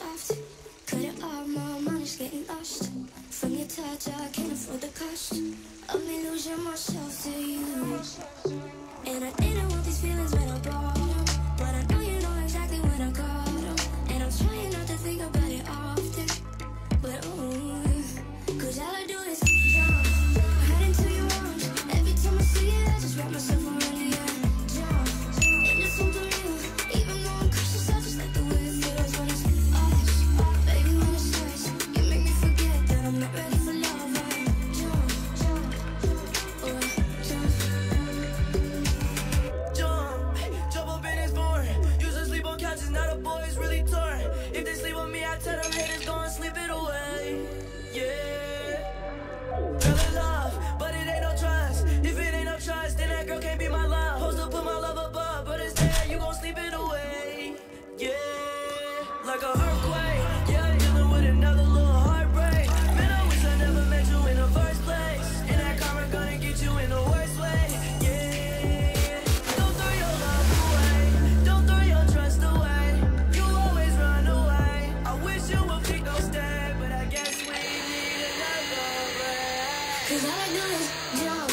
soft. Cut it off, my mind is getting lost. From your touch, I can't afford the cost of me losing myself to you. And I didn't want these feelings when I bought Like a earthquake. Yeah, I'm dealing with another little heartbreak. Man, I wish I never met you in the first place. And that karma gonna get you in the worst way. Yeah. Don't throw your love away. Don't throw your trust away. You always run away. I wish you would pick no stay, but I guess we need another break. Cause I do is jump